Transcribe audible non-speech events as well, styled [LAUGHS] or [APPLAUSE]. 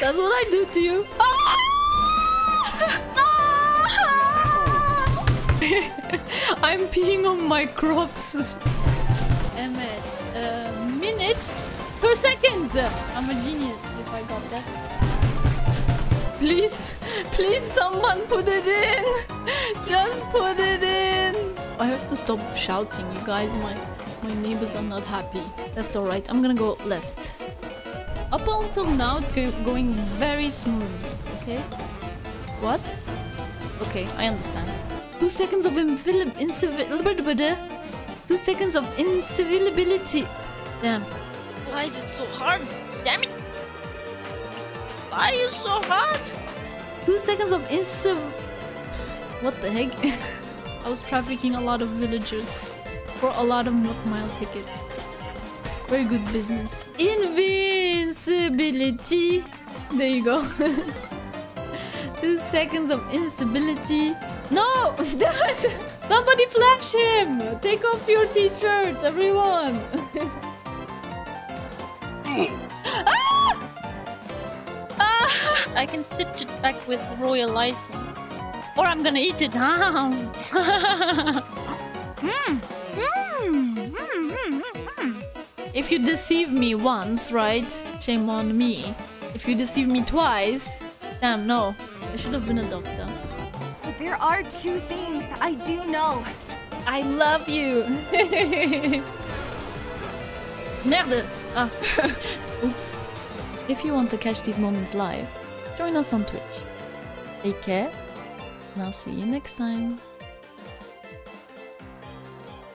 That's what I do to you. Ah! [LAUGHS] I'm peeing on my crops. MS. Uh, minute per seconds. I'm a genius if I got that. Please, please someone put it in. Just put it in. I have to stop shouting, you guys. My my neighbors are not happy. Left or right? I'm gonna go left. Up until now, it's go going very smoothly. Okay. What? Okay, I understand. Two seconds of incivility. Two seconds of incivility. Damn. Why is it so hard? Damn it! Why is it so hard? Two seconds of inciv. What the heck? [LAUGHS] I was trafficking a lot of villagers for a lot of mile tickets. Very good business. Invincibility. There you go. [LAUGHS] Two seconds of instability. No! [LAUGHS] Somebody flash him! Take off your t-shirts, everyone! [LAUGHS] ah! Ah! I can stitch it back with royal icing. Or I'm gonna eat it. mm. Mm. Mm. If you deceive me once, right? Shame on me. If you deceive me twice, damn no. I should have been a doctor. But there are two things I do know. I love you. [LAUGHS] Merde. Ah. [LAUGHS] Oops. If you want to catch these moments live, join us on Twitch. Take care, and I'll see you next time.